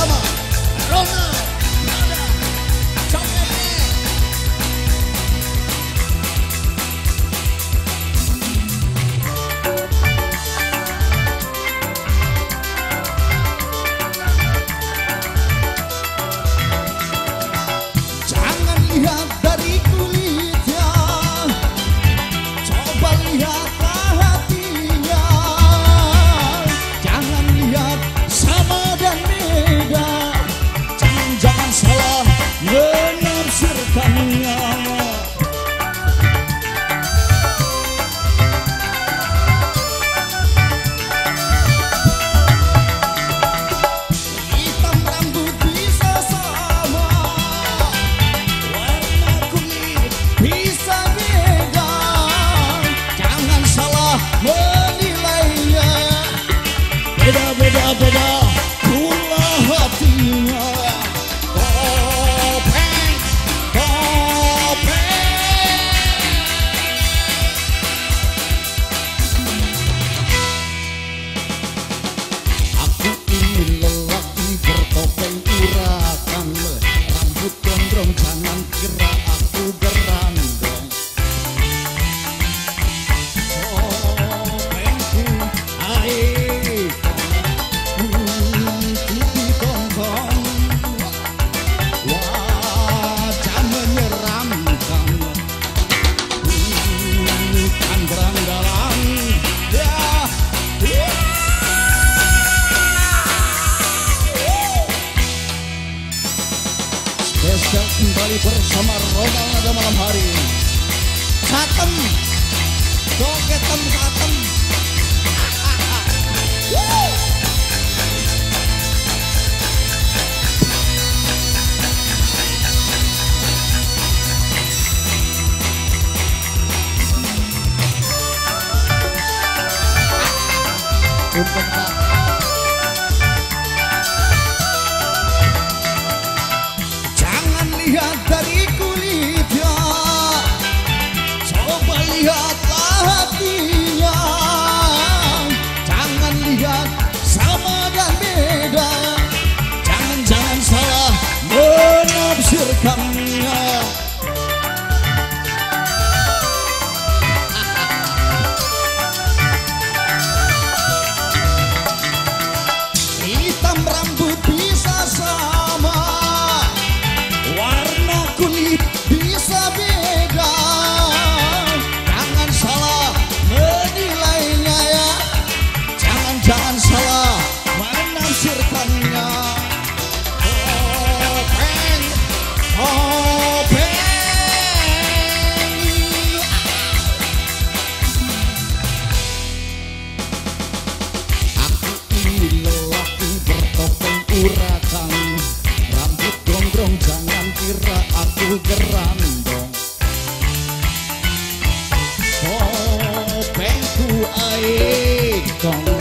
Roma, Roma. kembali bersama Rogal pada malam hari. Catem, dogetem kali. melihat aku gerandong Sobengku aik dong